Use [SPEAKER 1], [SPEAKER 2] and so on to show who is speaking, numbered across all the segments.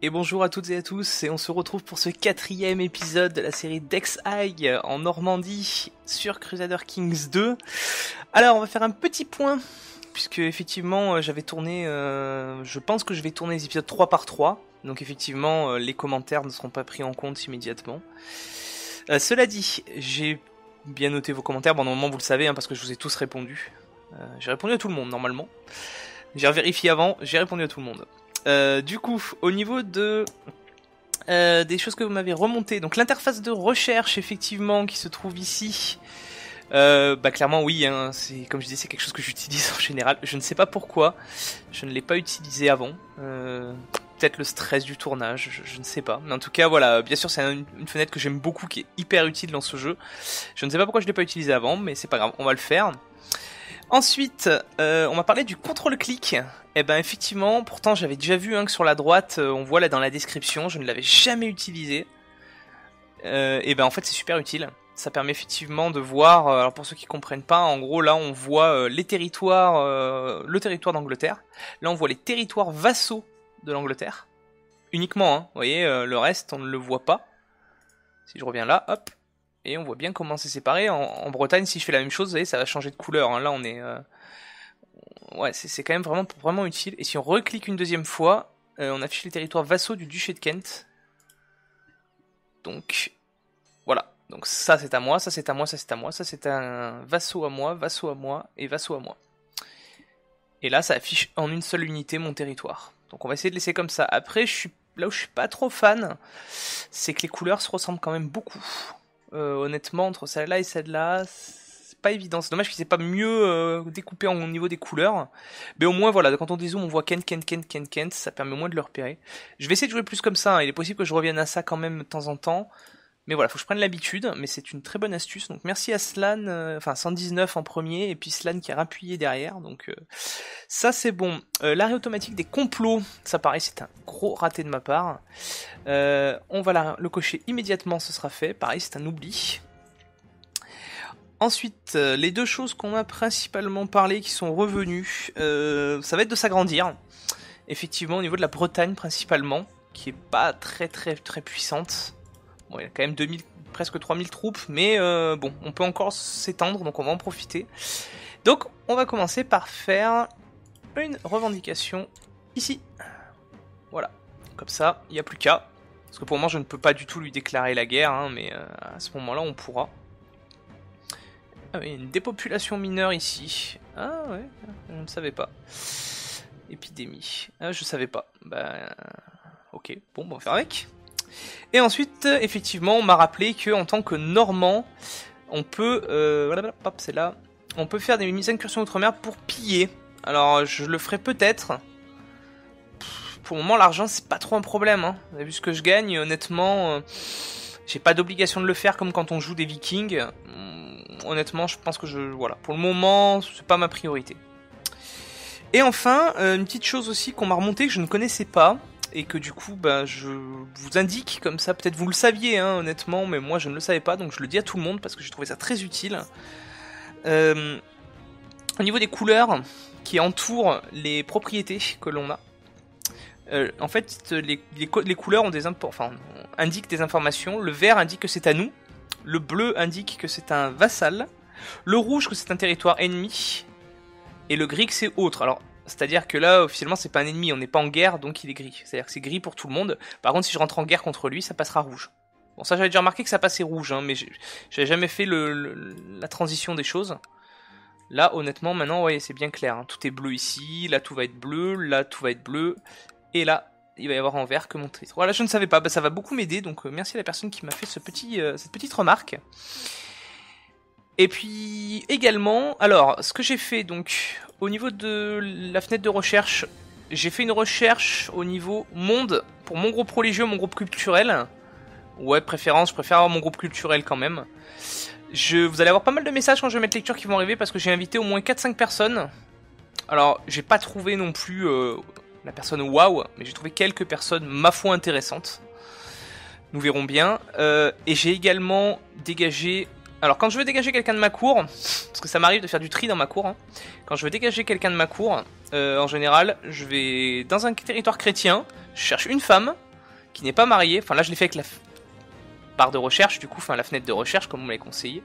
[SPEAKER 1] et bonjour à toutes et à tous, et on se retrouve pour ce quatrième épisode de la série Dex High en Normandie sur Crusader Kings 2. Alors on va faire un petit point, puisque effectivement euh, j'avais tourné, euh, je pense que je vais tourner les épisodes 3 par 3, donc effectivement euh, les commentaires ne seront pas pris en compte immédiatement. cela dit, j'ai bien noté vos commentaires, bon normalement vous le savez, hein, parce que je vous ai tous répondu. j'ai répondu à tout le monde normalement. J'ai vérifié avant, j'ai répondu à tout le monde. Euh, du coup, au niveau de euh, des choses que vous m'avez remontées, donc l'interface de recherche effectivement qui se trouve ici. Euh, bah clairement oui, hein, c'est comme je disais, c'est quelque chose que j'utilise en général. Je ne sais pas pourquoi, je ne l'ai pas utilisé avant. Peut-être le stress du tournage, je, ne sais pas. Mais en tout cas, voilà, bien sûr, c'est une, une, fenêtre que j'aime beaucoup, qui est hyper utile dans ce jeu. Je ne sais pas pourquoi je l'ai pas utilisé avant, mais c'est pas grave, on va le faire. Ensuite, euh, on m'a parlé du contrôle-clic. Et eh ben effectivement, pourtant j'avais déjà vu hein, que sur la droite, euh, on voit là dans la description, je ne l'avais jamais utilisé. Euh, et ben en fait c'est super utile. Ça permet effectivement de voir, alors pour ceux qui comprennent pas, en gros là on voit les territoires, le territoire d'Angleterre. Là on voit les territoires vassaux de l'Angleterre. Uniquement, hein, vous voyez, le reste on ne le voit pas. Si je reviens là, hop, et on voit bien comment c'est séparé. En, Bretagne, si je fais la même chose, vous voyez, ça va changer de couleur. Hein. Là, on est... Euh, ouais, c'est quand même vraiment, utile. Et si on reclique une deuxième fois, euh, on affiche les territoires vassaux du duché de Kent. Donc, voilà. Donc ça, c'est à moi, ça, c'est à moi, ça, c'est à moi. Ça, c'est un vassau à moi, vassau à moi et vassau à moi. Et là, ça affiche en une seule unité mon territoire. Donc on va essayer de laisser comme ça. Après, là où je suis pas trop fan, c'est que les couleurs se ressemblent quand même beaucoup. Euh, honnêtement, entre celle-là et celle-là, c'est pas évident. C'est dommage qu'il s'est pas mieux euh, découpé au niveau des couleurs. Mais au moins, voilà, quand on dézoome, on voit Kent, Kent, Kent, Kent, Kent, ça permet au moins de le repérer. Je vais essayer de jouer plus comme ça. Hein. Il est possible que je revienne à ça quand même de temps en temps. Mais voilà, faut que je prenne l'habitude, mais c'est une très bonne astuce. Donc merci à Slan, euh, enfin 119 en premier, et puis Slan qui a rappuyé derrière. Donc euh, ça c'est bon. Euh, l'arrêt automatique des complots, ça paraît c'est un gros raté de ma part. on va le cocher immédiatement, ce sera fait. Pareil, c'est un oubli. Ensuite, les deux choses qu'on a principalement parlé qui sont revenues, ça va être de s'agrandir. Effectivement, au niveau de la Bretagne principalement, qui est pas très très très puissante. Bon, il y a quand même 2000, presque 3000 troupes, mais euh, bon, on peut encore s'étendre, donc on va en profiter. Donc, on va commencer par faire une revendication ici. Voilà, comme ça, il n'y a plus qu'à. Parce que pour moi, je ne peux pas du tout lui déclarer la guerre, hein, mais euh, à ce moment-là, on pourra. Ah oui, une dépopulation mineure ici. Ah ouais, je ne savais pas. Épidémie. Ah, je savais pas. Bah, ok, bon, on va faire avec. Et ensuite, effectivement, on m'a rappelé que en tant que Normand, on peut, euh, c'est là, on peut faire des incursions outre-mer pour piller. Alors, je le ferai peut-être. Pour le moment, l'argent c'est pas trop un problème. Hein. Vous avez vu ce que je gagne, honnêtement, euh, j'ai pas d'obligation de le faire comme quand on joue des Vikings. Hum, honnêtement, je pense que je, voilà, pour le moment, c'est pas ma priorité. Et enfin, euh, une petite chose aussi qu'on m'a remonté que je ne connaissais pas et que du coup bah, je vous indique comme ça, peut-être vous le saviez hein, honnêtement, mais moi je ne le savais pas, donc je le dis à tout le monde parce que j'ai trouvé ça très utile. Euh, au niveau des couleurs qui entourent les propriétés que l'on a, euh, en fait les, couleurs ont des indiquent des informations, le vert indique que c'est à nous, le bleu indique que c'est un vassal, le rouge que c'est un territoire ennemi, et le gris que c'est autre. Alors c'est-à-dire que là, officiellement, c'est pas un ennemi, on n'est pas en guerre, donc il est gris. C'est-à-dire que c'est gris pour tout le monde. Par contre, si je rentre en guerre contre lui, ça passera rouge. Bon, ça j'avais déjà remarqué que ça passait rouge, hein, mais j'avais jamais fait la transition des choses. Là, honnêtement, maintenant, ouais, c'est bien clair. Hein. Tout est bleu ici, là tout va être bleu, là tout va être bleu, et là, il va y avoir en vert que mon titre. Voilà, je ne savais pas, bah, ça va beaucoup m'aider, donc euh, merci à la personne qui m'a fait euh, cette petite remarque. Et puis également, alors ce que j'ai fait donc au niveau de la fenêtre de recherche, j'ai fait une recherche au niveau monde pour mon groupe religieux, mon groupe culturel. Ouais, préférence, je préfère avoir mon groupe culturel quand même. Je, vous allez avoir pas mal de messages quand je vais mettre lecture qui vont arriver parce que j'ai invité au moins 4-5 personnes. Alors, j'ai pas trouvé non plus euh, la personne waouh, mais j'ai trouvé quelques personnes ma foi intéressantes. Nous verrons bien. Euh, et j'ai également dégagé alors quand je veux dégager quelqu'un de ma cour, parce que ça m'arrive de faire du tri dans ma cour, hein, quand je veux dégager quelqu'un de ma cour, euh, en général, je vais dans un territoire chrétien, je cherche une femme, qui n'est pas marié. Enfin là je l'ai fait avec la barre de recherche, du coup, enfin la fenêtre de recherche comme vous m'avez conseillé,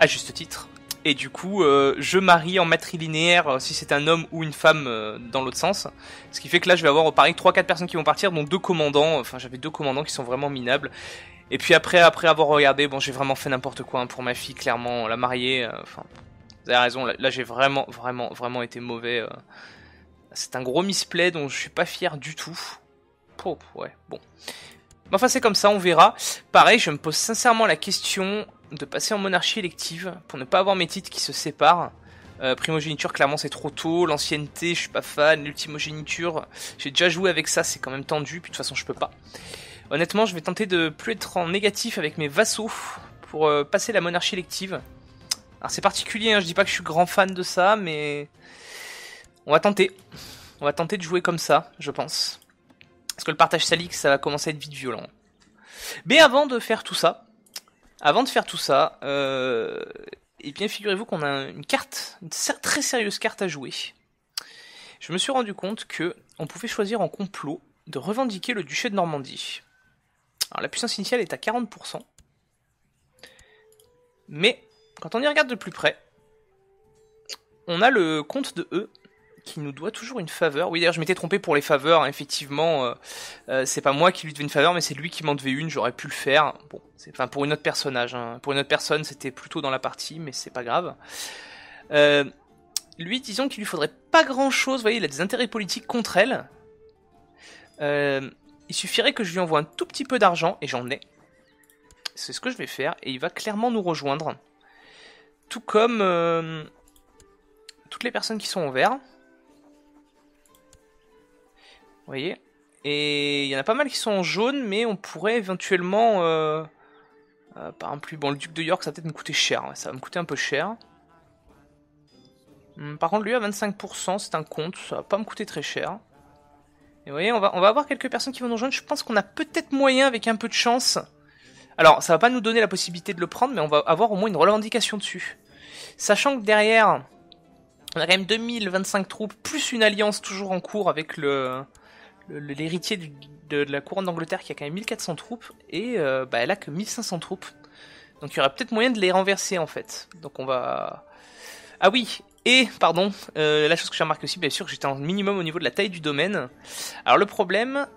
[SPEAKER 1] à juste titre. Et du coup, euh, je marie en matrilinéaire euh, si c'est un homme ou une femme dans l'autre sens. Ce qui fait que là, je vais avoir pareil 3-4 personnes qui vont partir, dont deux commandants. Enfin, j'avais deux commandants qui sont vraiment minables. Et puis après, après avoir regardé, bon, j'ai vraiment fait n'importe quoi hein, pour ma fille, clairement, la marier. Enfin, vous avez raison. Là, j'ai vraiment, vraiment, vraiment été mauvais. C'est un gros misplay dont je suis pas fier du tout. Ouais, bon. Enfin, c'est comme ça, on verra. Pareil, je me pose sincèrement la question de passer en monarchie élective pour ne pas avoir mes titres qui se séparent. Euh, primogéniture, clairement, c'est trop tôt. L'ancienneté, je suis pas fan. L'ultimogéniture, j'ai déjà joué avec ça, c'est quand même tendu. Puis de toute façon, je peux pas. Honnêtement, je vais tenter de plus être en négatif avec mes vassaux pour euh, passer la monarchie élective. Alors c'est particulier, hein, je dis pas que je suis grand fan de ça, mais on va tenter. On va tenter de jouer comme ça, je pense. Parce que le partage salique, ça va commencer à être vite violent. Mais avant de faire tout ça, avant de faire tout ça, euh, eh bien figurez-vous qu'on a une carte, une très sérieuse carte à jouer. Je me suis rendu compte que on pouvait choisir en complot de revendiquer le duché de Normandie. Alors la puissance initiale est à 40%. Mais quand on y regarde de plus près, on a le comte de E qui nous doit toujours une faveur. Oui, d'ailleurs, je m'étais trompé pour les faveurs. Hein. Effectivement, euh, euh, c'est pas moi qui lui devais une faveur, mais c'est lui qui m'en devait une. J'aurais pu le faire. Bon, enfin pour une autre personnage. Hein. Pour une autre personne, c'était plutôt dans la partie, mais c'est pas grave. Euh, lui, disons qu'il lui faudrait pas grand chose. Vous voyez, il a des intérêts politiques contre elle. Il suffirait que je lui envoie un tout petit peu d'argent, et j'en ai. C'est ce que je vais faire, et il va clairement nous rejoindre. Tout comme toutes les personnes qui sont en vert. Vous voyez? Et il y en a pas mal qui sont en jaune, mais on pourrait éventuellement... Euh, euh, par exemple, bon, le duc de York, ça va peut-être me coûter cher. ça va me coûter un peu cher. Hmm, par contre, lui, à 25%, c'est un compte. Ça va pas me coûter très cher. Et vous voyez, on va, avoir quelques personnes qui vont nous rejoindre. Je pense qu'on a peut-être moyen, avec un peu de chance... Alors, ça va pas nous donner la possibilité de le prendre, mais on va avoir au moins une revendication dessus. Sachant que derrière, on a quand même 2025 troupes, plus une alliance toujours en cours avec le, l'héritier de, la couronne d'Angleterre qui a quand même 1400 troupes et euh, bah, elle a que 1500 troupes. Donc il y aura peut-être moyen de les renverser en fait. Donc on va... Ah oui, et pardon, euh, la chose que j'ai remarqué aussi, bien sûr, que j'étais en minimum au niveau de la taille du domaine. Alors le problème,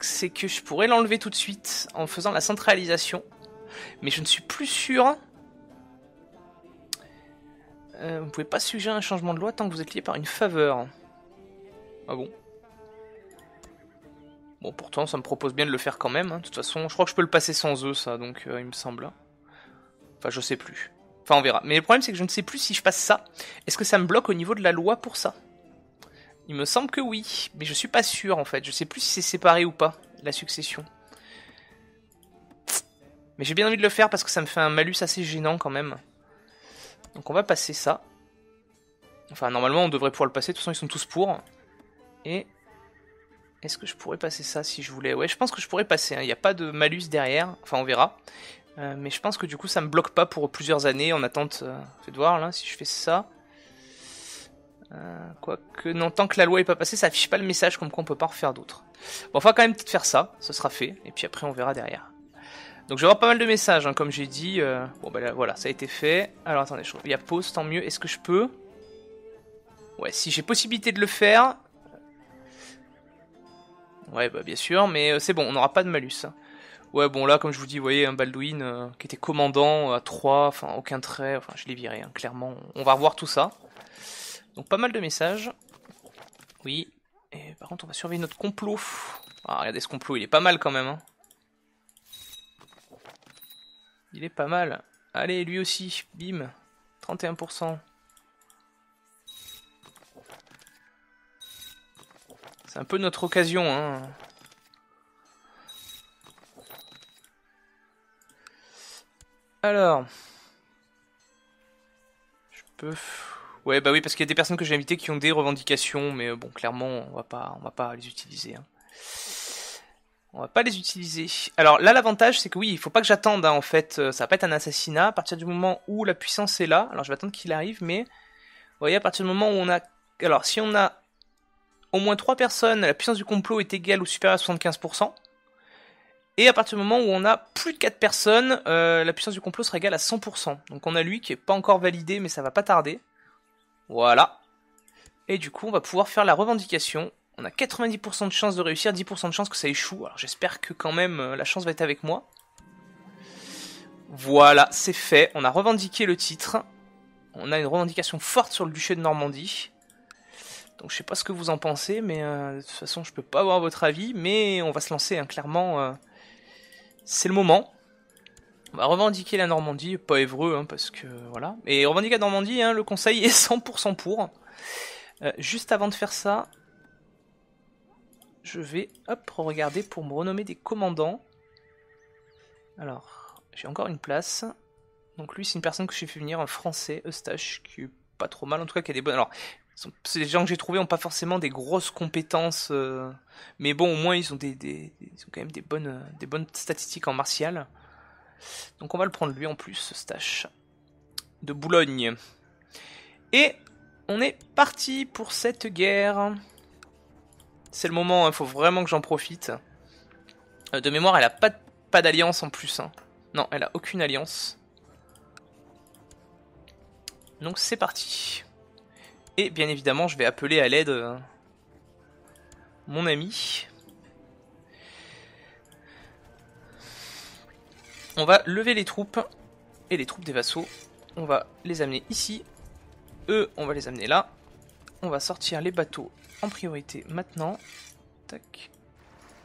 [SPEAKER 1] c'est que je pourrais l'enlever tout de suite en faisant la centralisation. Mais je ne suis plus sûr... Euh, vous pouvez pas suggérer un changement de loi tant que vous êtes lié par une faveur. Ah bon? Bon, pourtant, ça me propose bien de le faire quand même. Hein. De toute façon, je crois que je peux le passer sans eux, ça, donc euh, il me semble. Enfin, je sais plus. Enfin, on verra. Mais le problème, c'est que je ne sais plus si je passe ça. Est-ce que ça me bloque au niveau de la loi pour ça? Il me semble que oui, mais je suis pas sûr, en fait. Je sais plus si c'est séparé ou pas, la succession. Mais j'ai bien envie de le faire parce que ça me fait un malus assez gênant quand même. Donc on va passer ça. Enfin, normalement, on devrait pouvoir le passer. De toute façon, ils sont tous pour. Et est-ce que je pourrais passer ça si je voulais? Ouais, je pense que je pourrais passer. Hein. Il n'y a pas de malus derrière. Enfin, on verra. Euh, mais je pense que du coup, ça me bloque pas pour plusieurs années en attente. Euh, faites voir là, si je fais ça. Euh, Quoique, non, tant que la loi est pas passée, ça affiche pas le message comme qu'on peut pas refaire d'autres. Bon, on va quand même peut-être faire ça. Ce sera fait. Et puis après, on verra derrière. Donc je vais avoir pas mal de messages, hein, comme j'ai dit. Euh. Bon, ben là, voilà, ça a été fait. Alors attendez, il y a pause, tant mieux. Est-ce que je peux? Ouais, si j'ai possibilité de le faire, Ouais, bah bien sûr, mais c'est bon, on n'aura pas de malus. Hein. Ouais, bon là, comme je vous dis, vous voyez, un Baldwin euh, qui était commandant à 3, enfin aucun trait, enfin je l'ai viré, hein, clairement. On va revoir tout ça. Donc pas mal de messages. Oui. Et par contre, on va surveiller notre complot. Ah, regardez ce complot, il est pas mal quand même. Hein. Il est pas mal. Allez, lui aussi, bim. 31%. C'est un peu notre occasion, hein. Alors. Je peux... Ouais, bah oui, parce qu'il y a des personnes que j'ai invitées qui ont des revendications, mais euh, bon, clairement, on va pas, on va pas les utiliser. Hein. On va pas les utiliser. Alors là, l'avantage, c'est que oui, il faut pas que j'attende, hein, en fait. Euh, ça va pas être un assassinat. À partir du moment où la puissance est là, alors je vais attendre qu'il arrive, mais... Vous voyez, à partir du moment où on a... Alors, si on a au moins 3 personnes, la puissance du complot est égale ou supérieure à 75%. Et à partir du moment où on a plus de 4 personnes, euh, la puissance du complot sera égale à 100%. Donc on a lui qui est pas encore validé, mais ça va pas tarder. Voilà. Et du coup, on va pouvoir faire la revendication. On a 90% de chance de réussir, 10% de chance que ça échoue. Alors j'espère que quand même euh, la chance va être avec moi. Voilà, c'est fait. On a revendiqué le titre. On a une revendication forte sur le duché de Normandie. Donc je sais pas ce que vous en pensez, mais euh, de toute façon je peux pas avoir votre avis, mais on va se lancer hein, clairement. C'est le moment. On va revendiquer la Normandie, pas Évreux, hein, parce que voilà. Et revendiquer la Normandie, hein, le conseil est 100% pour. Euh, juste avant de faire ça, je vais hop regarder pour me renommer des commandants. Alors, j'ai encore une place. Donc lui, c'est une personne que j'ai fait venir, un français, Eustache, qui est pas trop mal, en tout cas, qui a des bonnes... Alors, les gens que j'ai trouvés n'ont pas forcément des grosses compétences, euh, mais bon, au moins, ils ont, quand même des bonnes, euh, des bonnes statistiques en martial. Donc on va le prendre lui en plus, Eustache, de Boulogne. Et on est parti pour cette guerre. C'est le moment, il hein, faut vraiment que j'en profite. Euh, de mémoire, elle a pas, pas d'alliance en plus. Hein. Non, elle a aucune alliance. Donc c'est parti. Et bien évidemment, je vais appeler à l'aide euh, mon ami. On va lever les troupes et les troupes des vassaux. On va les amener ici. Eux, on va les amener là. On va sortir les bateaux en priorité maintenant. Tac.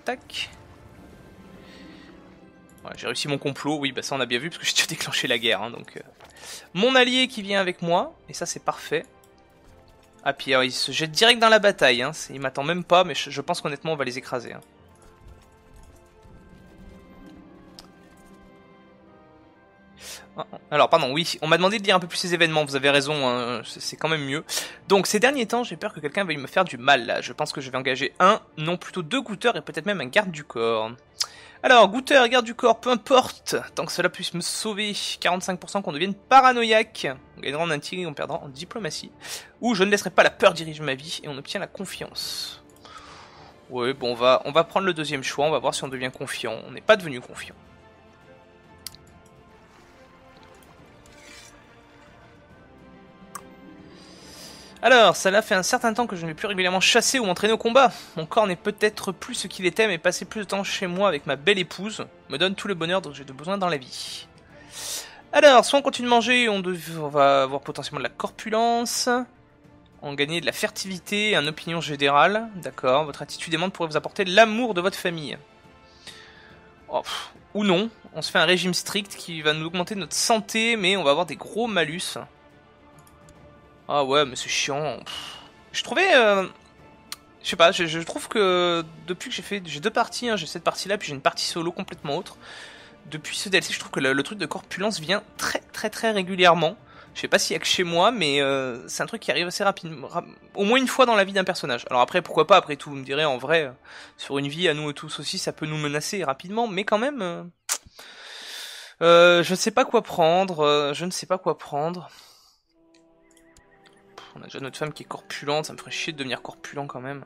[SPEAKER 1] Tac j'ai réussi mon complot, oui, bah ça on a bien vu parce que j'ai déjà déclenché la guerre. Hein, euh. Mon allié qui vient avec moi, et ça c'est parfait. Ah puis il se jette direct dans la bataille, hein, il m'attend même pas, mais je, pense qu'honnêtement on va les écraser. Hein. Ah, ah. Alors, pardon, oui, on m'a demandé de dire un peu plus ces événements, vous avez raison, hein, c'est quand même mieux. Donc, ces derniers temps, j'ai peur que quelqu'un veuille me faire du mal, là. Je pense que je vais engager un, non plutôt deux goûteurs et peut-être même un garde du corps. Alors, goûteur, garde du corps, peu importe, tant que cela puisse me sauver, 45% qu'on devienne paranoïaque. On gagnera en intrigue on perdra en diplomatie. Ou je ne laisserai pas la peur diriger ma vie et on obtient la confiance. Ouais, bon, on va, on va prendre le deuxième choix, on va voir si on devient confiant. On n'est pas devenu confiant. Alors, cela fait un certain temps que je ne vais plus régulièrement chasser ou m'entraîner au combat. Mon corps n'est peut-être plus ce qu'il était, mais passer plus de temps chez moi avec ma belle épouse me donne tout le bonheur dont j'ai besoin dans la vie. Alors, soit on continue de manger, on, va avoir potentiellement de la corpulence, on gagner de la fertilité, un opinion générale, d'accord. Votre attitude aimante pourrait vous apporter l'amour de votre famille. Oh, ou non, on se fait un régime strict qui va nous augmenter notre santé, mais on va avoir des gros malus. Ah ouais, mais c'est chiant. Je trouvais... Euh, je sais pas, je, trouve que depuis que j'ai fait... J'ai deux parties, hein, j'ai cette partie-là, puis j'ai une partie solo complètement autre. Depuis ce DLC, je trouve que le, truc de corpulence vient très très très régulièrement. Je sais pas s'il y a que chez moi, mais euh, c'est un truc qui arrive assez rapidement. au moins une fois dans la vie d'un personnage. Alors après, pourquoi pas, après tout, vous me direz, en vrai, euh, sur une vie, à nous tous aussi, ça peut nous menacer rapidement, mais quand même... je ne sais pas quoi prendre, je ne sais pas quoi prendre. On a déjà notre femme qui est corpulente, ça me ferait chier de devenir corpulent quand même.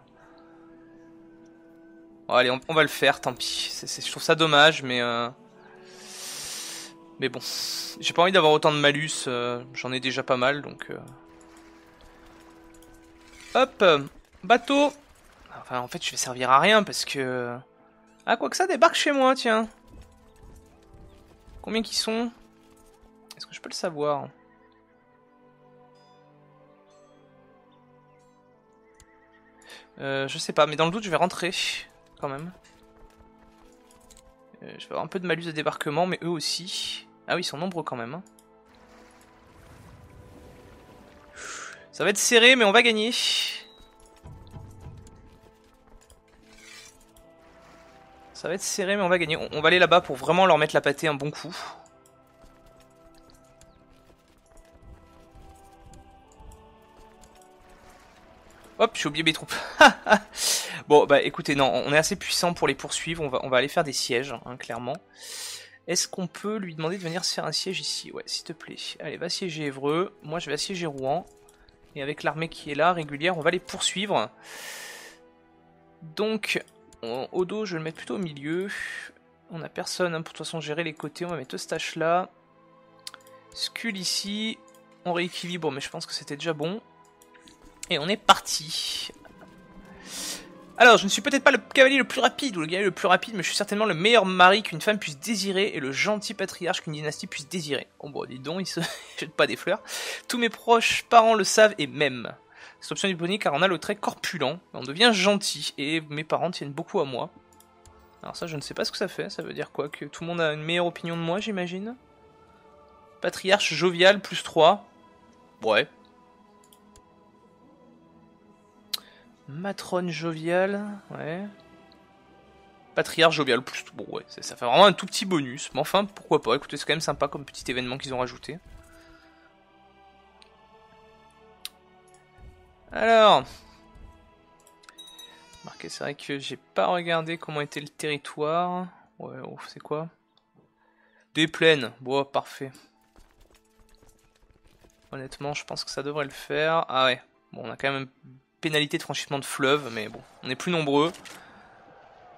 [SPEAKER 1] Bon, allez, on, va le faire, tant pis. je trouve ça dommage, mais... Euh, mais bon, j'ai pas envie d'avoir autant de malus, euh, j'en ai déjà pas mal, donc... Euh. Hop, bateau Enfin, en fait, je vais servir à rien, parce que... Ah, quoi que ça débarque chez moi, tiens. Combien qui sont? Est-ce que je peux le savoir? Euh, je sais pas, mais dans le doute, je vais rentrer quand même. Euh, je vais avoir un peu de malus de débarquement, mais eux aussi. Ah oui, ils sont nombreux quand même. Hein. Ça va être serré, mais on va gagner. Ça va être serré, mais on va gagner. On va aller là-bas pour vraiment leur mettre la pâtée un bon coup. Hop, j'ai oublié mes troupes. bon, bah écoutez, non, on est assez puissant pour les poursuivre. On va, on va aller faire des sièges, hein, clairement. Est-ce qu'on peut lui demander de venir faire un siège ici? Ouais, s'il te plaît. Allez, va siéger Évreux. Moi, je vais assiéger Rouen. Et avec l'armée qui est là, régulière, on va les poursuivre. Donc, dos, je vais le mettre plutôt au milieu. On a personne hein, pour de toute façon gérer les côtés. On va mettre Eustache là. Skull ici. On rééquilibre, mais je pense que c'était déjà bon. Et on est parti. Alors, je ne suis peut-être pas le cavalier le plus rapide ou le guerrier le plus rapide, mais je suis certainement le meilleur mari qu'une femme puisse désirer et le gentil patriarche qu'une dynastie puisse désirer. Oh bon, dis donc, il se jette pas des fleurs. Tous mes proches parents le savent et même. C'est option du bonnet car on a le trait corpulent, on devient gentil et mes parents tiennent beaucoup à moi. Alors ça, je ne sais pas ce que ça fait. Ça veut dire quoi Que tout le monde a une meilleure opinion de moi, j'imagine? Patriarche jovial plus 3. Ouais, Matrone joviale, ouais. Patriarche jovial, plus bon ouais, ça. Fait vraiment un tout petit bonus, mais enfin pourquoi pas, écoutez c'est quand même sympa comme petit événement qu'ils ont rajouté. Alors, marqué c'est vrai que j'ai pas regardé comment était le territoire, ouais oh, c'est quoi? Des plaines, bon parfait. Honnêtement je pense que ça devrait le faire, ah ouais, bon on a quand même pénalité de franchissement de fleuve, mais bon, on est plus nombreux.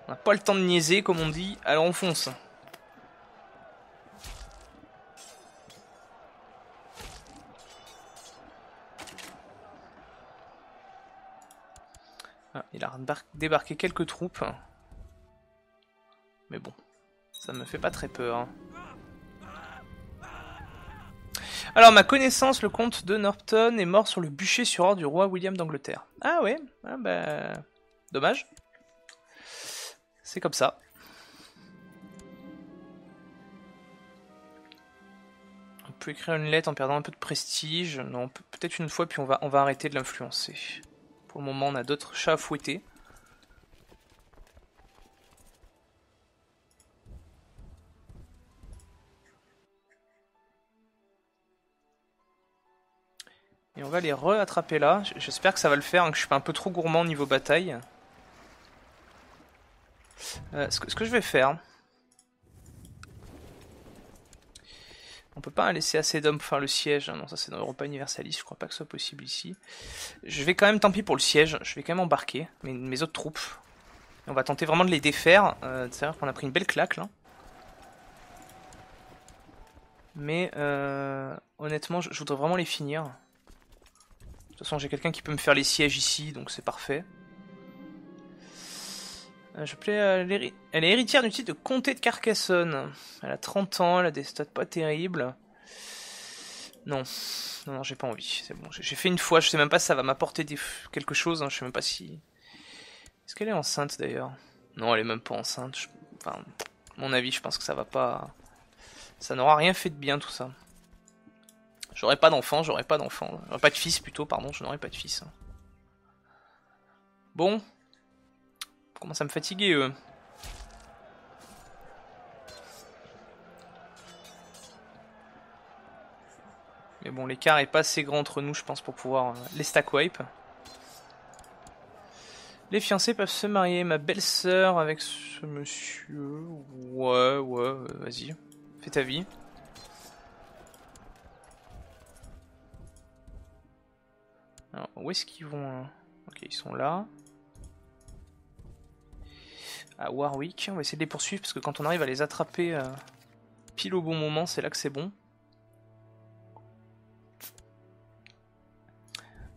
[SPEAKER 1] On n'a pas le temps de niaiser, comme on dit, alors on fonce. Ah, il a débarqué quelques troupes. Mais bon, ça me fait pas très peur. Alors, ma connaissance, le comte de Norton est mort sur le bûcher sur ordre du roi William d'Angleterre. Ah ouais ah bah... Dommage. C'est comme ça. On peut écrire une lettre en perdant un peu de prestige. Non, peut-être une fois, puis on va, on va arrêter de l'influencer. Pour le moment, on a d'autres chats à fouetter. Et on va les re-attraper là. J'espère que ça va le faire, hein, que je suis pas un peu trop gourmand niveau bataille. Euh, ce, que, je vais faire... On peut pas laisser assez d'hommes pour faire le siège. Hein. Non, ça c'est dans Europa Universalis, je crois pas que ce soit possible ici. Je vais quand même, tant pis pour le siège, je vais quand même embarquer mes, autres troupes. Et on va tenter vraiment de les défaire. Euh, C'est-à-dire qu'on a pris une belle claque là. Mais euh, honnêtement, je voudrais vraiment les finir. Toute façon, j'ai quelqu'un qui peut me faire les sièges ici, donc c'est parfait. Euh, je plais, elle est héritière du titre de comté de Carcassonne. Elle a 30 ans, elle a des stats pas terribles. Non, non, non j'ai pas envie. C'est bon, j'ai fait une fois, je sais même pas si ça va m'apporter quelque chose. Hein. je sais même pas si. Est-ce qu'elle est enceinte d'ailleurs? Non, elle est même pas enceinte. Enfin, mon avis, je pense que ça va pas. Ça n'aura rien fait de bien tout ça. J'aurais pas d'enfant, j'aurais pas d'enfant. J'aurais pas de fils plutôt, pardon, je n'aurais pas de fils. Bon. Commence à me fatiguer eux. Mais bon, l'écart est pas assez grand entre nous, je pense, pour pouvoir euh, les stack wipe. Les fiancés peuvent se marier. Ma belle-sœur avec ce monsieur. Ouais, ouais, vas-y. Fais ta vie. Alors, où est-ce qu'ils vont hein Ok, ils sont là. À Warwick, on va essayer de les poursuivre parce que quand on arrive à les attraper euh, pile au bon moment, c'est là que c'est bon.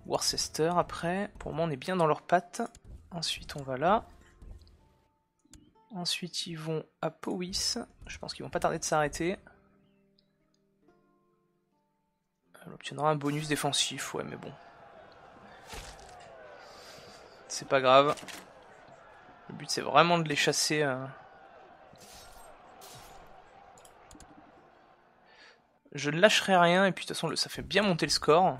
[SPEAKER 1] Worcester après, pour moi on est bien dans leurs pattes. Ensuite on va là. Ensuite ils vont à Powys, je pense qu'ils vont pas tarder de s'arrêter. On obtiendra un bonus défensif, ouais mais bon, c'est pas grave. Le but c'est vraiment de les chasser. Euh. Je ne lâcherai rien et puis de toute façon ça fait bien monter le score.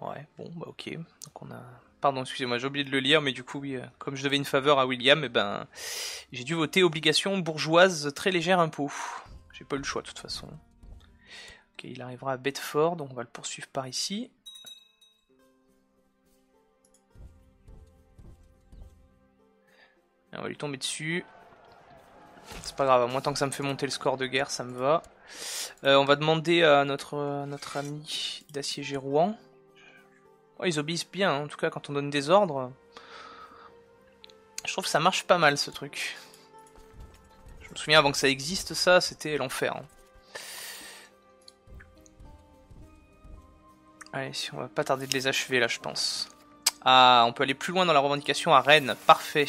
[SPEAKER 1] Ouais, bon bah ok. Donc on a. Pardon, excusez-moi, j'ai oublié de le lire, mais du coup oui, euh, comme je devais une faveur à William, eh ben j'ai dû voter obligation bourgeoise très légère impôt. J'ai pas eu le choix de toute façon. Ok, il arrivera à Bedford, donc on va le poursuivre par ici. on va lui tomber dessus. C'est pas grave, moi tant que ça me fait monter le score de guerre, ça me va. Euh, on va demander à notre, notre ami d'assiéger Rouen. Oh, ils obéissent bien, hein. en tout cas quand on donne des ordres. Je trouve que ça marche pas mal ce truc. Je me souviens avant que ça existe, ça, c'était l'enfer. Hein. Allez, si on va pas tarder de les achever là, je pense. Ah, on peut aller plus loin dans la revendication à Rennes, parfait.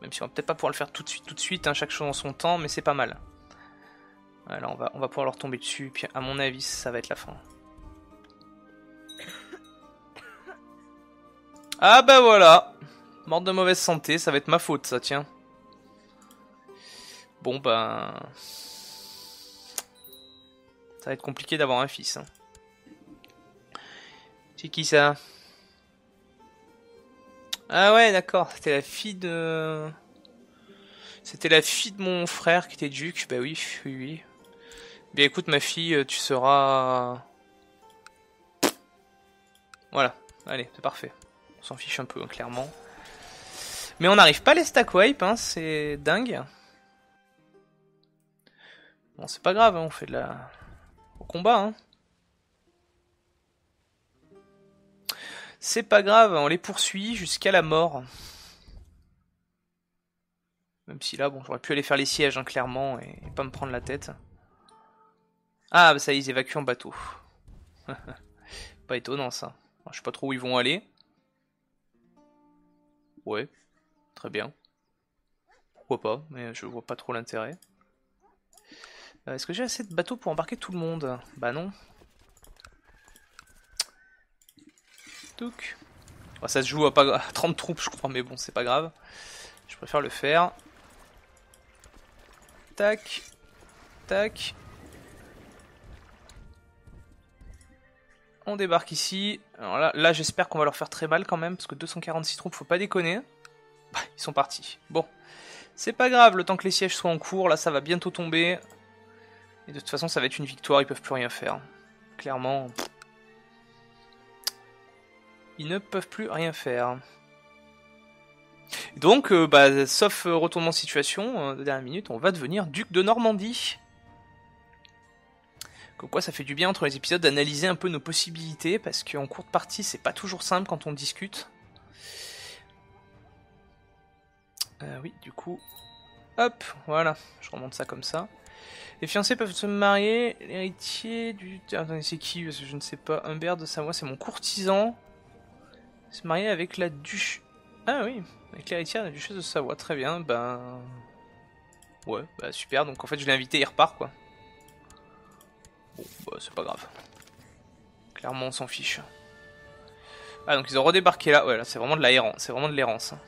[SPEAKER 1] Même si on va peut-être pas pouvoir le faire tout de suite, tout de suite, hein, chaque chose en son temps, mais c'est pas mal. Voilà, on va, on va pouvoir leur tomber dessus, puis à mon avis, ça va être la fin. Ah bah voilà Mort de mauvaise santé, ça va être ma faute ça, tiens. Bon ben... Ça va être compliqué d'avoir un fils. Hein. C'est qui ça Ah ouais, d'accord, c'était la fille de... C'était la fille de mon frère qui était duc, bah oui, oui, oui. Bien écoute ma fille, tu seras... Voilà, allez, c'est parfait. On s'en fiche un peu, hein, clairement. Mais on n'arrive pas à les stack wipe, hein, c'est dingue. Bon, c'est pas grave, hein, on fait de la... au combat. Hein. C'est pas grave, on les poursuit jusqu'à la mort. Même si là, bon, j'aurais pu aller faire les sièges, hein, clairement, et, pas me prendre la tête. Ah, bah ça, ils évacuent en bateau. pas étonnant, ça. Je sais pas trop où ils vont aller. Ouais, très bien. Pourquoi pas, mais je vois pas trop l'intérêt. Euh, est-ce que j'ai assez de bateaux pour embarquer tout le monde? Bah non. Ça se joue à, pas... 30 troupes, je crois, mais bon, c'est pas grave. Je préfère le faire. Tac. Tac. On débarque ici. Alors là, là j'espère qu'on va leur faire très mal quand même, parce que 246 troupes, faut pas déconner. Bah, ils sont partis. Bon. C'est pas grave, le temps que les sièges soient en cours, là ça va bientôt tomber. Et de toute façon, ça va être une victoire, ils peuvent plus rien faire. Clairement. Ils ne peuvent plus rien faire. Donc, euh, bah, sauf euh, retournement de situation, euh, de dernière minute, on va devenir duc de Normandie. Quoi, ça fait du bien entre les épisodes d'analyser un peu nos possibilités, parce qu'en courte partie, c'est pas toujours simple quand on discute. oui, du coup, hop, voilà, je remonte ça comme ça. Les fiancés peuvent se marier, l'héritier du... Attendez, c'est qui? Je ne sais pas. Humbert de Savoie, c'est mon courtisan. Se marier avec la duchesse... Ah oui, avec l'héritière de la duchesse de Savoie, très bien, ben... Ouais, bah super, donc en fait je l'ai invité, il repart quoi. Bon, bah c'est pas grave. Clairement on s'en fiche. Ah donc ils ont redébarqué là, ouais là c'est vraiment de l'errance, c'est vraiment de l'errance. Hein.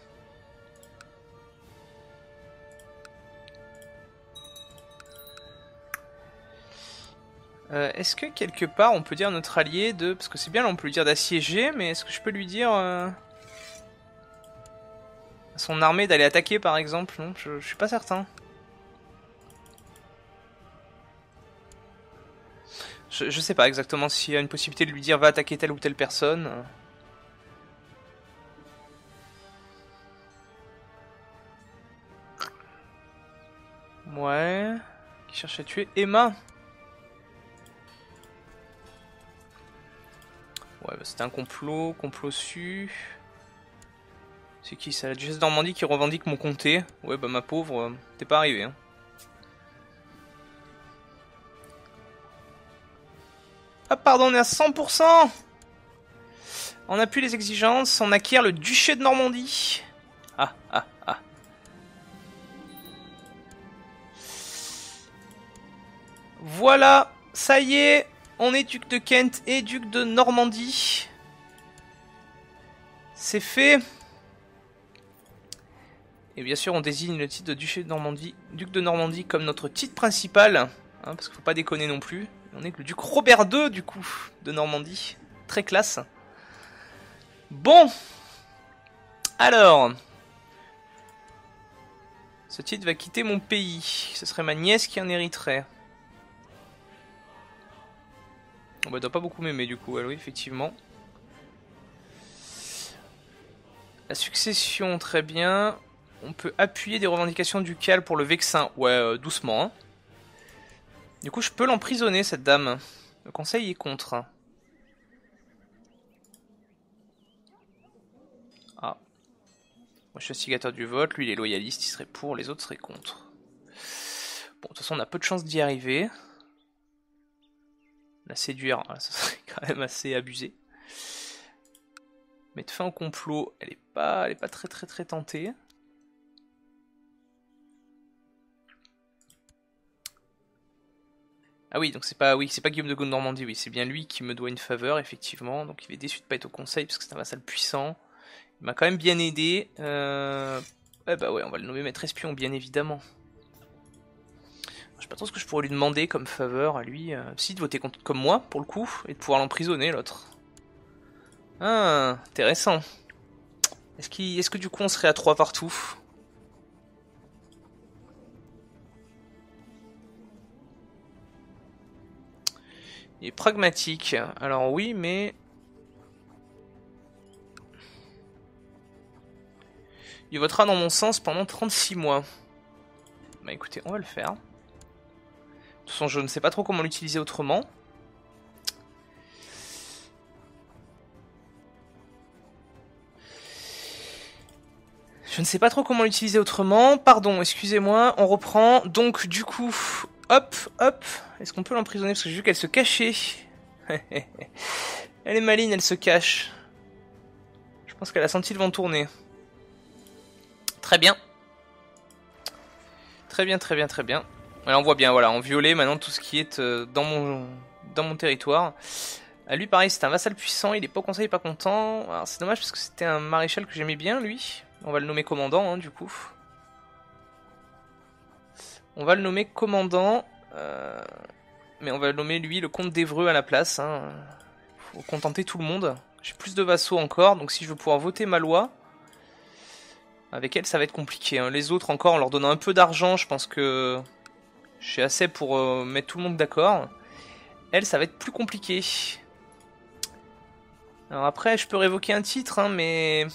[SPEAKER 1] Euh, est-ce que quelque part on peut dire notre allié de... Parce que c'est bien là on peut lui dire d'assiéger, mais est-ce que je peux lui dire... Euh, son armée d'aller attaquer par exemple? Non, je, je suis pas certain. Je, je sais pas exactement s'il y a une possibilité de lui dire va attaquer telle ou telle personne. Ouais. Qui cherche à tuer Emma Ouais, bah c'était un complot, complot su. C'est qui ça La duchesse Normandie qui revendique mon comté. Ouais, bah ma pauvre, euh, t'es pas arrivé. Hein. Ah pardon, on est à 100% On appuie les exigences, on acquiert le duché de Normandie. Ah, ah, ah. Voilà, ça y est, on est duc de Kent et duc de Normandie. C'est fait. Et bien sûr, on désigne le titre de duché de Normandie, duc de Normandie comme notre titre principal, hein, parce qu'il faut pas déconner non plus. On est le duc Robert II, du coup, de Normandie. Très classe. Bon. Alors. Ce titre va quitter mon pays. Ce serait ma nièce qui en hériterait. On bah, doit pas beaucoup m'aimer du coup, oui, effectivement. La succession, très bien. On peut appuyer des revendications ducales pour le Vexin. Ouais, euh, doucement. Hein. Du coup, je peux l'emprisonner, cette dame. Le conseil est contre. Ah. Moi, je suis instigateur du vote. Lui, il est loyaliste. Il serait pour. Les autres seraient contre. Bon, de toute façon, on a peu de chances d'y arriver. La séduire, ça serait quand même assez abusé. Mettre fin au complot, elle est pas, elle est pas très très très tentée. Ah oui, donc c'est pas, oui, c'est pas Guillaume de Normandie, oui, c'est bien lui qui me doit une faveur, effectivement. Donc il est déçu de pas être au conseil parce que c'est un vassal puissant. Il m'a quand même bien aidé. Euh... Eh bah ouais, on va le nommer maître espion, bien évidemment. Je sais pas trop ce que je pourrais lui demander comme faveur à lui. Euh, si, de voter contre, comme moi, pour le coup, et de pouvoir l'emprisonner, l'autre. Ah, intéressant. Est-ce que du coup on serait à 3 partout? Il est pragmatique. Alors oui, mais... Il votera dans mon sens pendant 36 mois. Bah écoutez, on va le faire. De toute façon, je ne sais pas trop comment l'utiliser autrement. Je ne sais pas trop comment l'utiliser autrement. Pardon, excusez-moi, on reprend. Donc du coup, hop, hop. Est-ce qu'on peut l'emprisonner? Parce que j'ai vu qu'elle se cachait. elle est maligne, elle se cache. Je pense qu'elle a senti le vent tourner. Très bien. Très bien, très bien, très bien. Alors on voit bien, voilà, en violet maintenant tout ce qui est euh, dans mon dans mon territoire. Lui pareil, c'est un vassal puissant, il est pas conseillé, pas content. Alors c'est dommage parce que c'était un maréchal que j'aimais bien lui. On va le nommer commandant, hein, du coup. On va le nommer commandant. Euh, mais on va le nommer, lui, le comte d'Evreux à la place. Hein. Faut contenter tout le monde. J'ai plus de vassaux encore, donc si je veux pouvoir voter ma loi... Avec elle, ça va être compliqué. Hein. Les autres, encore, en leur donnant un peu d'argent, je pense que... J'ai assez pour euh, mettre tout le monde d'accord. Elle, ça va être plus compliqué. Alors après, je peux révoquer un titre, hein, mais...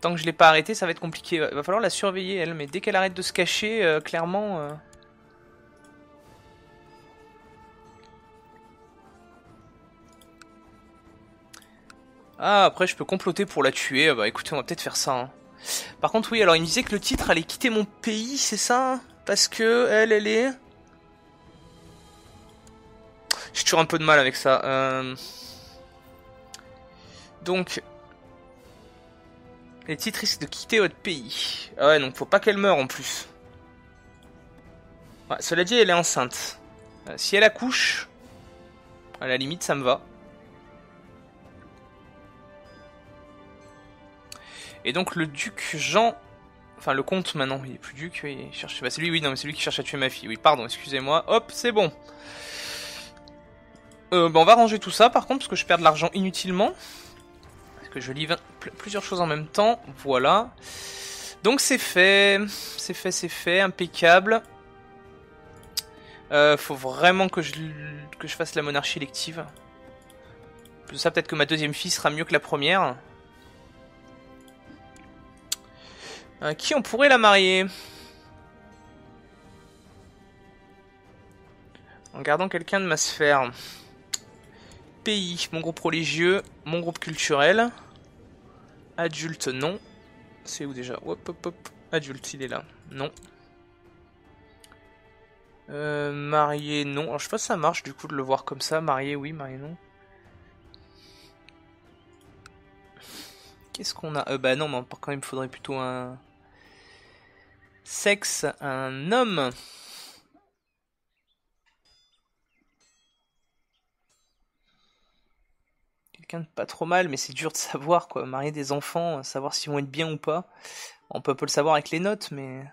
[SPEAKER 1] Tant que je l'ai pas arrêté, ça va être compliqué. Il va falloir la surveiller, elle. Mais dès qu'elle arrête de se cacher, euh, clairement... Euh. Ah, après, je peux comploter pour la tuer. Bah écoutez, on va peut-être faire ça. Hein. Par contre, oui, alors il me disait que le titre allait quitter mon pays, c'est ça Parce que elle, elle est... J'ai toujours un peu de mal avec ça. Euh. Donc, les titres risquent de quitter votre pays. Ah ouais, donc faut pas qu'elle meure en plus. cela dit, elle est enceinte. Euh, si elle accouche, à la limite, ça me va. Et donc le duc Jean... Enfin, le comte maintenant, il est plus duc, il cherche... Bah, c'est lui, oui, non, mais c'est lui qui cherche à tuer ma fille. Oui, pardon, excusez-moi. Hop, c'est bon. Euh, bah, on va ranger tout ça, par contre, parce que je perds de l'argent inutilement que je lis plusieurs choses en même temps. Voilà. Donc c'est fait, c'est fait, c'est fait, impeccable. Euh, faut vraiment que je, que je fasse la monarchie élective. Plus ça, peut-être que ma deuxième fille sera mieux que la première. Euh, qui on pourrait la marier En gardant quelqu'un de ma sphère. Pays, mon groupe religieux, mon groupe culturel. Adulte, non. C'est où déjà Hop, hop, hop. Adulte, il est là. Non. Euh, marié, non. Alors, je sais pas si ça marche du coup de le voir comme ça. Marié, oui, marié, non. Qu'est-ce qu'on a euh, Bah non, mais quand même, il faudrait plutôt un... Sexe, un homme. pas trop mal, mais c'est dur de savoir, quoi. Marier des enfants, savoir s'ils vont être bien ou pas. On peut pas le savoir avec les notes, mais.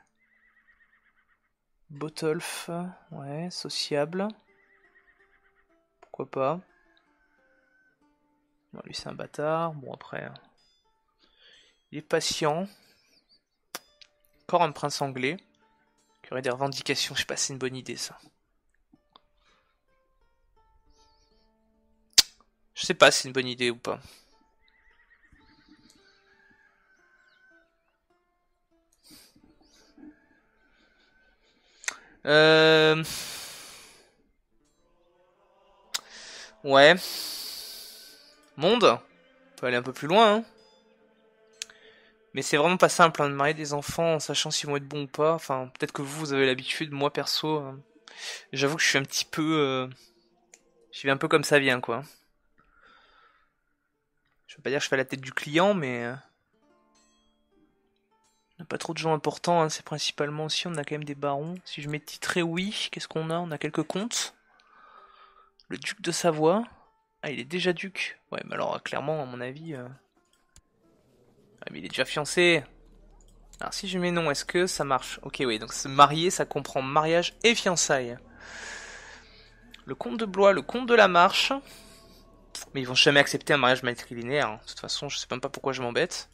[SPEAKER 1] Botolf, ouais, sociable. Pourquoi pas? lui, c'est un bâtard. Bon, après. Il est patient. Encore un prince anglais. Qui aurait des revendications, je sais pas, c'est une bonne idée, ça. Je sais pas si c'est une bonne idée ou pas. Euh... Ouais. Monde On peut aller un peu plus loin, hein. Mais c'est vraiment pas simple hein, de marier des enfants en sachant s'ils vont être bons ou pas. Enfin, peut-être que vous, vous avez l'habitude, moi perso, euh, j'avoue que je suis un petit peu... Euh... J'y vais un peu comme ça vient, quoi. Je veux pas dire que je fais la tête du client, mais... Euh, on n'a pas trop de gens importants, hein. c'est principalement aussi, on a quand même des barons. Si je mets titré oui, qu'est-ce qu'on a? On a quelques comptes. Le duc de Savoie. Ah, il est déjà duc. Ouais, mais alors clairement, à mon avis... Mais il est déjà fiancé. Alors si je mets non, est-ce que ça marche? Ok, oui, donc se marier, ça comprend mariage et fiançailles. Le comte de Blois, le comte de la Marche. Mais ils vont jamais accepter un mariage matrilinéaire. Hein. De toute façon, je sais même pas pourquoi je m'embête.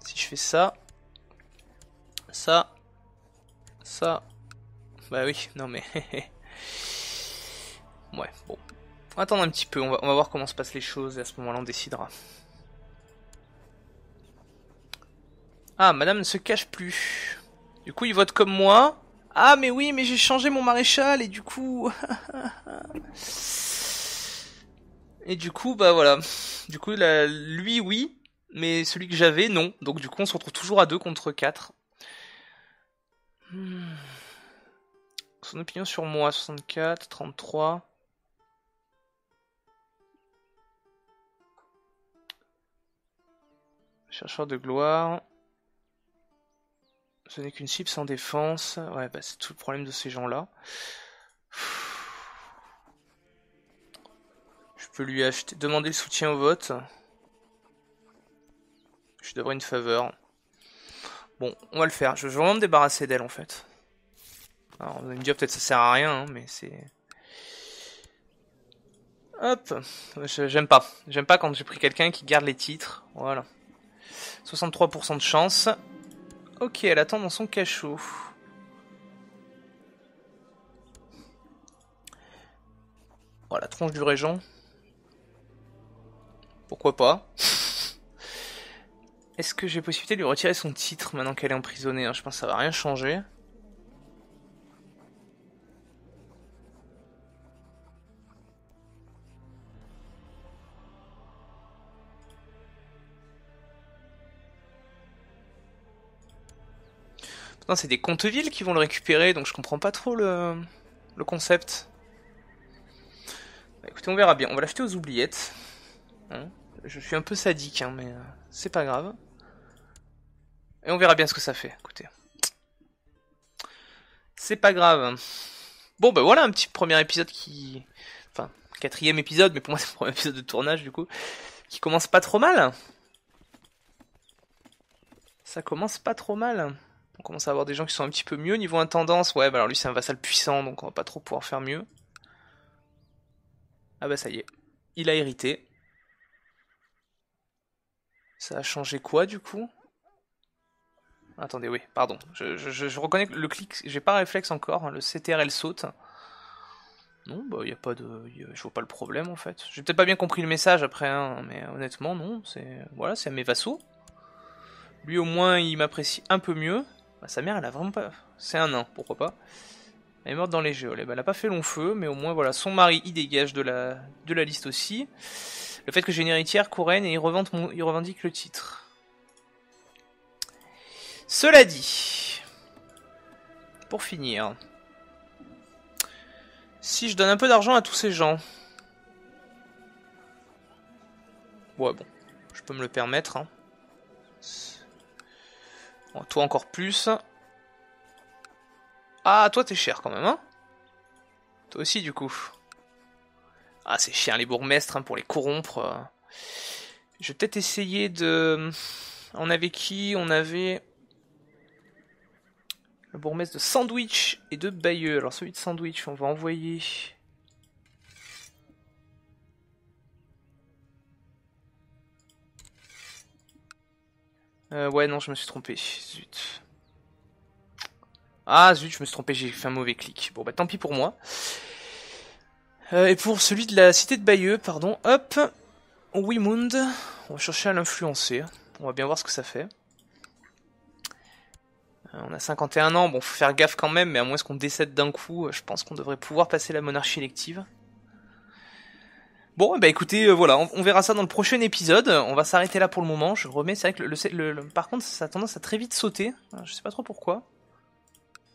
[SPEAKER 1] Si je fais ça, ça, ça, bah oui, non mais, ouais, bon, attendre un petit peu, on va, on va voir comment se passent les choses et à ce moment-là on décidera. Ah, madame ne se cache plus. Du coup, il vote comme moi. Ah, mais oui, mais j'ai changé mon maréchal et du coup... et du coup, bah voilà. Du coup, lui, oui mais celui que j'avais, non. Donc du coup, on se retrouve toujours à 2 contre 4. Hmm. Son opinion sur moi, 64, 33. Chercheur de gloire. Ce n'est qu'une cible sans défense. Ouais, bah c'est tout le problème de ces gens-là. Je peux lui acheter, demander le soutien au vote. Je devrais une faveur. Bon, on va le faire. Je, vais vraiment me débarrasser d'elle en fait. Alors, vous allez me dire peut-être ça sert à rien, hein, mais c'est... Hop, j'aime pas. J'aime pas quand j'ai pris quelqu'un qui garde les titres. Voilà. 63% de chance. Ok, elle attend dans son cachot. Voilà, tronche du régent. Pourquoi pas? Est-ce que j'ai possibilité de lui retirer son titre maintenant qu'elle est emprisonnée hein? Je pense que ça va rien changer. C'est des villes qui vont le récupérer, donc je comprends pas trop le, le concept. Bah, écoutez, on verra bien. On va l'acheter aux oubliettes. Hein. je suis un peu sadique, hein, mais euh, c'est pas grave. Et on verra bien ce que ça fait, écoutez. C'est pas grave. Bon bah voilà un petit premier épisode qui... Enfin, quatrième épisode, mais pour moi c'est le premier épisode de tournage du coup. Qui commence pas trop mal. Ça commence pas trop mal. On commence à avoir des gens qui sont un petit peu mieux. Niveau intendance, ouais bah alors lui c'est un vassal puissant donc on va pas trop pouvoir faire mieux. Ah bah ça y est. Il a hérité. Ça a changé quoi du coup? Attendez, oui, pardon. Je, reconnais que le clic, j'ai pas réflexe encore, hein, le CTRL saute. Non, bah y a pas de, je vois pas le problème en fait. J'ai peut-être pas bien compris le message après, hein, mais honnêtement non, c'est, voilà, c'est mes vassaux. Lui au moins il m'apprécie un peu mieux. Bah, sa mère elle a vraiment pas, c'est un nain, pourquoi pas. Elle est morte dans les jeux, bah, elle a pas fait long feu, mais au moins voilà, son mari il dégage de la, liste aussi. Le fait que j'ai une héritière couraine et il, il revendique le titre. Cela dit, pour finir, si je donne un peu d'argent à tous ces gens, ouais bon, je peux me le permettre. Hein. Toi encore plus. Ah, toi t'es cher quand même, hein Toi aussi du coup. Ah, c'est cher les bourgmestres hein, pour les corrompre. Je vais peut-être essayer de... On avait qui? On avait... Le bourgmestre de Sandwich et de Bayeux. Alors celui de Sandwich, on va envoyer... Euh, ouais, non, je me suis trompé. Zut. Ah, zut, je me suis trompé, j'ai fait un mauvais clic. Bon, bah tant pis pour moi. Euh, et pour celui de la cité de Bayeux, pardon, hop, Wimund, on va chercher à l'influencer. On va bien voir ce que ça fait. on a 51 ans, bon, faut faire gaffe quand même, mais à moins qu'on décède d'un coup, je pense qu'on devrait pouvoir passer la monarchie élective. Bon, bah écoutez, voilà, on, verra ça dans le prochain épisode. On va s'arrêter là pour le moment. Je remets, c'est vrai que le, par contre, ça a tendance à très vite sauter. Je sais pas trop pourquoi.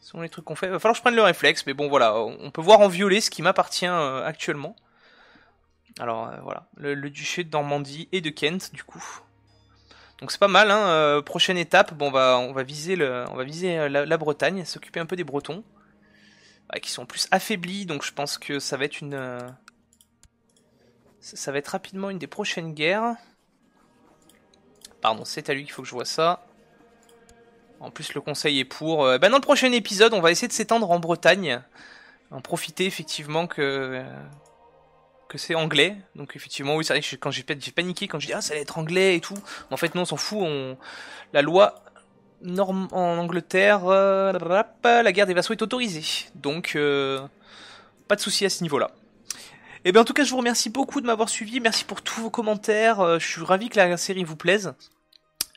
[SPEAKER 1] Ce sont les trucs qu'on fait. Va falloir que je prenne le réflexe, mais bon, voilà, on peut voir en violet ce qui m'appartient actuellement. Alors euh, voilà, le, duché de Normandie et de Kent du coup. Donc c'est pas mal. Hein, euh, prochaine étape, bon, on va on va viser on va viser euh, la, Bretagne, s'occuper un peu des Bretons, qui sont plus affaiblis. Donc je pense que ça va être une, ça, va être rapidement une des prochaines guerres. Pardon, c'est à lui qu'il faut que je vois ça. En plus, le conseil est pour. Ben dans le prochain épisode, on va essayer de s'étendre en Bretagne. En profiter effectivement que, que c'est anglais. Donc effectivement, oui, c'est vrai que quand j'ai paniqué, quand je dis ah ça allait être anglais et tout. En fait non, on s'en fout. On... La loi norme en Angleterre, euh, la guerre des vassaux est autorisée. Donc euh, pas de souci à ce niveau-là. Et eh bien en tout cas, je vous remercie beaucoup de m'avoir suivi. Merci pour tous vos commentaires. Euh, je suis ravi que la série vous plaise.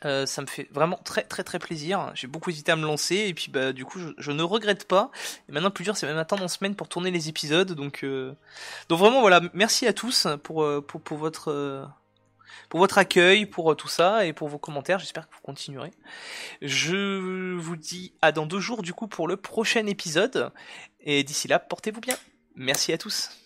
[SPEAKER 1] Euh, ça me fait vraiment très très très plaisir. J'ai beaucoup hésité à me lancer et puis bah du coup je, ne regrette pas. Et maintenant plus dur c'est même attendre en semaine pour tourner les épisodes. Donc euh, donc vraiment voilà merci à tous pour euh, pour, pour votre pour votre accueil, pour tout ça et pour vos commentaires. J'espère que vous continuerez. Je vous dis à dans deux jours du coup pour le prochain épisode et d'ici là portez-vous bien. Merci à tous.